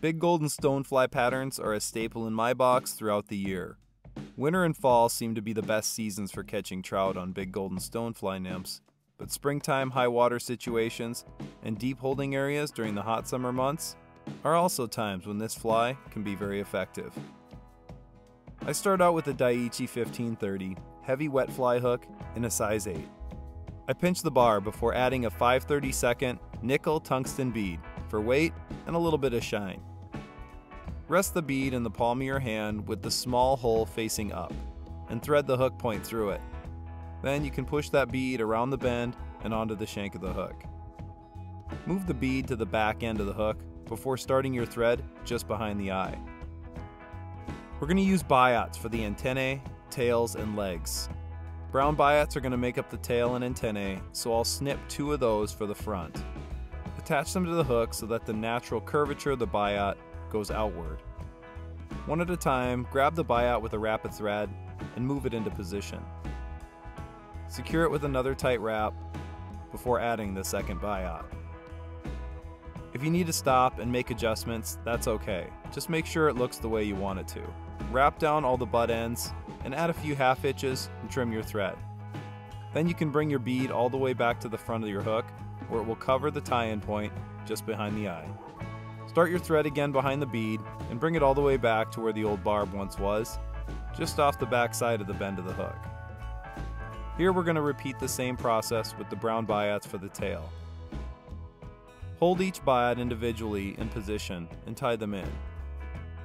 Big golden stonefly patterns are a staple in my box throughout the year. Winter and fall seem to be the best seasons for catching trout on big golden stonefly nymphs, but springtime high water situations and deep holding areas during the hot summer months are also times when this fly can be very effective. I start out with a Daiichi 1530 heavy wet fly hook in a size 8. I pinch the bar before adding a 532nd nickel tungsten bead for weight and a little bit of shine. Rest the bead in the palm of your hand with the small hole facing up and thread the hook point through it. Then you can push that bead around the bend and onto the shank of the hook. Move the bead to the back end of the hook before starting your thread just behind the eye. We're going to use biots for the antennae, tails, and legs. Brown biots are going to make up the tail and antennae, so I'll snip two of those for the front. Attach them to the hook so that the natural curvature of the biot goes outward. One at a time, grab the biot with a rapid thread and move it into position. Secure it with another tight wrap before adding the second biot. If you need to stop and make adjustments, that's okay. Just make sure it looks the way you want it to. Wrap down all the butt ends and add a few half hitches and trim your thread. Then you can bring your bead all the way back to the front of your hook where it will cover the tie-in point just behind the eye. Start your thread again behind the bead and bring it all the way back to where the old barb once was, just off the back side of the bend of the hook. Here we're going to repeat the same process with the brown biots for the tail. Hold each biot individually in position and tie them in.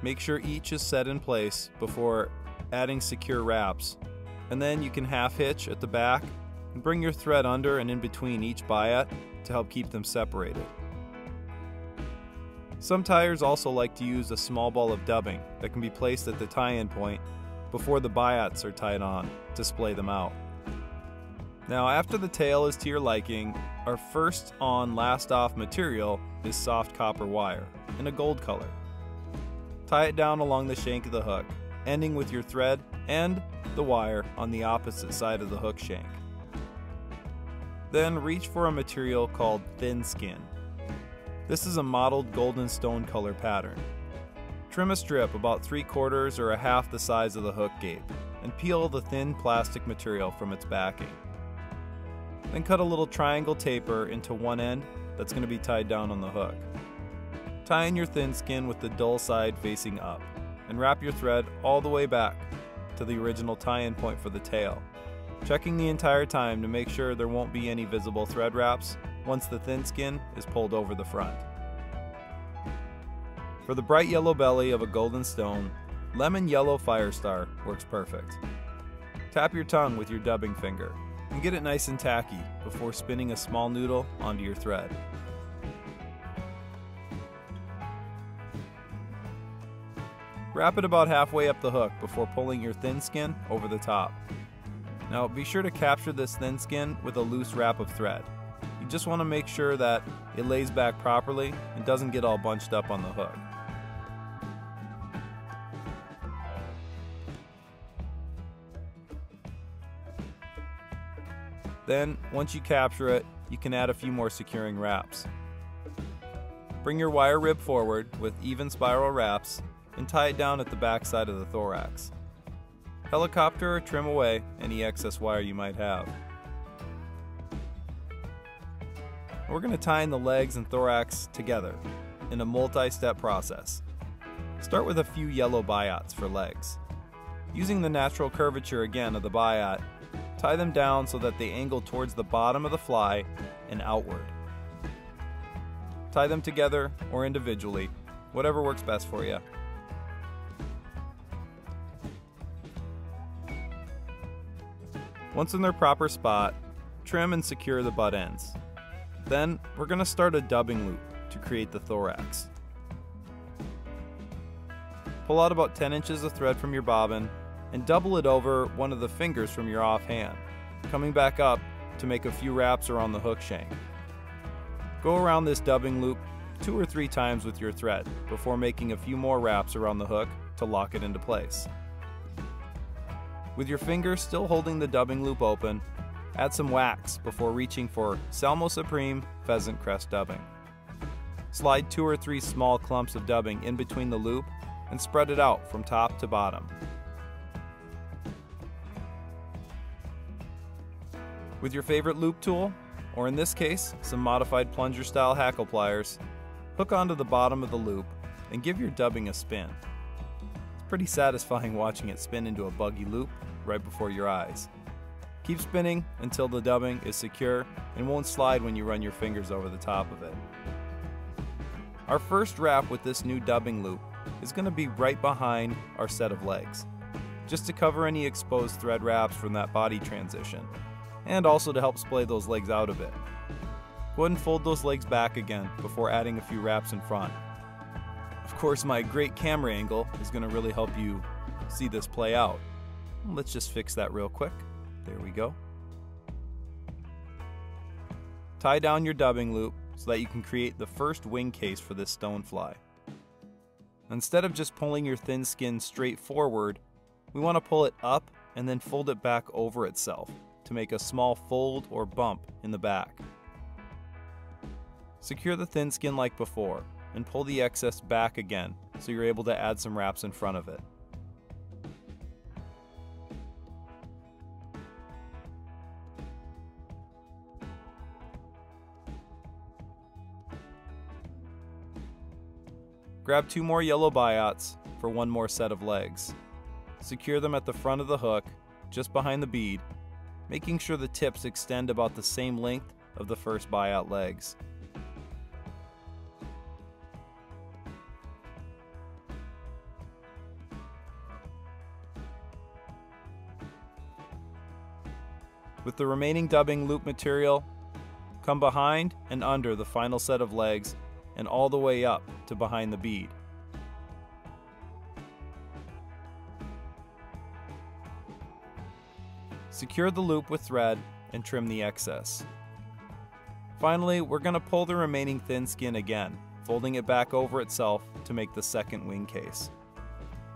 Make sure each is set in place before adding secure wraps, and then you can half hitch at the back and bring your thread under and in between each biot to help keep them separated. Some tyers also like to use a small ball of dubbing that can be placed at the tie-in point before the biots are tied on to splay them out. Now after the tail is to your liking, our first on last off material is soft copper wire in a gold color. Tie it down along the shank of the hook, ending with your thread and the wire on the opposite side of the hook shank. Then reach for a material called thin skin. This is a mottled golden stone color pattern. Trim a strip about 3 quarters or a half the size of the hook gape and peel the thin plastic material from its backing. Then cut a little triangle taper into one end that's going to be tied down on the hook. Tie in your thin skin with the dull side facing up and wrap your thread all the way back to the original tie-in point for the tail checking the entire time to make sure there won't be any visible thread wraps once the thin skin is pulled over the front. For the bright yellow belly of a golden stone, lemon yellow Firestar works perfect. Tap your tongue with your dubbing finger and get it nice and tacky before spinning a small noodle onto your thread. Wrap it about halfway up the hook before pulling your thin skin over the top. Now be sure to capture this thin skin with a loose wrap of thread. You just want to make sure that it lays back properly and doesn't get all bunched up on the hook. Then, once you capture it, you can add a few more securing wraps. Bring your wire rib forward with even spiral wraps and tie it down at the back side of the thorax. Helicopter or trim away any excess wire you might have. We're going to tie in the legs and thorax together in a multi-step process. Start with a few yellow biots for legs. Using the natural curvature again of the biot, tie them down so that they angle towards the bottom of the fly and outward. Tie them together or individually, whatever works best for you. Once in their proper spot, trim and secure the butt ends. Then, we're going to start a dubbing loop to create the thorax. Pull out about 10 inches of thread from your bobbin and double it over one of the fingers from your offhand, coming back up to make a few wraps around the hook shank. Go around this dubbing loop two or three times with your thread before making a few more wraps around the hook to lock it into place. With your finger still holding the dubbing loop open, add some wax before reaching for Salmo Supreme Pheasant Crest Dubbing. Slide two or three small clumps of dubbing in between the loop and spread it out from top to bottom. With your favorite loop tool, or in this case, some modified plunger style hackle pliers, hook onto the bottom of the loop and give your dubbing a spin. Pretty satisfying watching it spin into a buggy loop right before your eyes. Keep spinning until the dubbing is secure and won't slide when you run your fingers over the top of it. Our first wrap with this new dubbing loop is going to be right behind our set of legs, just to cover any exposed thread wraps from that body transition, and also to help splay those legs out a bit. Go ahead and fold those legs back again before adding a few wraps in front. Of course, my great camera angle is going to really help you see this play out. Let's just fix that real quick. There we go. Tie down your dubbing loop so that you can create the first wing case for this stonefly. Instead of just pulling your thin skin straight forward, we want to pull it up and then fold it back over itself to make a small fold or bump in the back. Secure the thin skin like before and pull the excess back again so you're able to add some wraps in front of it. Grab two more yellow biots for one more set of legs. Secure them at the front of the hook, just behind the bead, making sure the tips extend about the same length of the first biot legs. With the remaining dubbing loop material, come behind and under the final set of legs and all the way up to behind the bead. Secure the loop with thread and trim the excess. Finally, we're going to pull the remaining thin skin again, folding it back over itself to make the second wing case.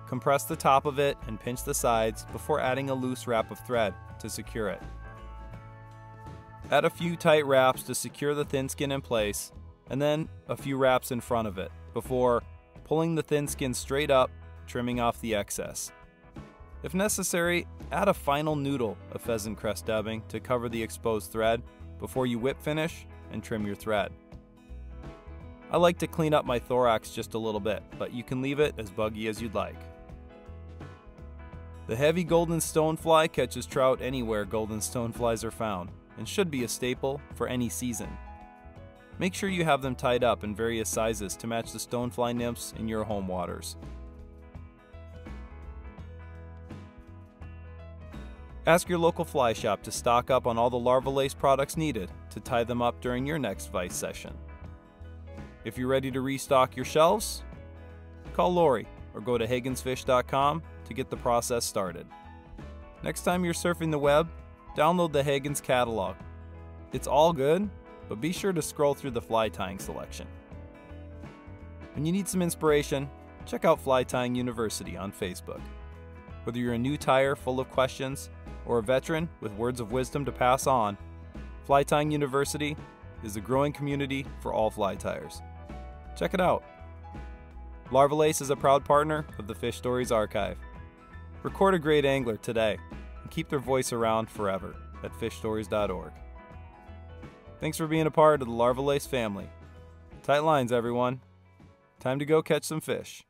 Compress the top of it and pinch the sides before adding a loose wrap of thread to secure it. Add a few tight wraps to secure the thin skin in place and then a few wraps in front of it before pulling the thin skin straight up, trimming off the excess. If necessary, add a final noodle of pheasant crest dubbing to cover the exposed thread before you whip finish and trim your thread. I like to clean up my thorax just a little bit, but you can leave it as buggy as you'd like. The heavy golden stonefly catches trout anywhere golden stoneflies are found and should be a staple for any season. Make sure you have them tied up in various sizes to match the stonefly nymphs in your home waters. Ask your local fly shop to stock up on all the larva lace products needed to tie them up during your next Vice session. If you're ready to restock your shelves, call Lori or go to hagensfish.com to get the process started. Next time you're surfing the web, download the Hagens catalog. It's all good, but be sure to scroll through the fly tying selection. When you need some inspiration, check out Fly Tying University on Facebook. Whether you're a new tyer full of questions or a veteran with words of wisdom to pass on, Fly Tying University is a growing community for all fly tyers. Check it out. Larvalace is a proud partner of the Fish Stories Archive. Record a great angler today and keep their voice around forever at fishstories.org. Thanks for being a part of the Larvalace family. Tight lines, everyone. Time to go catch some fish.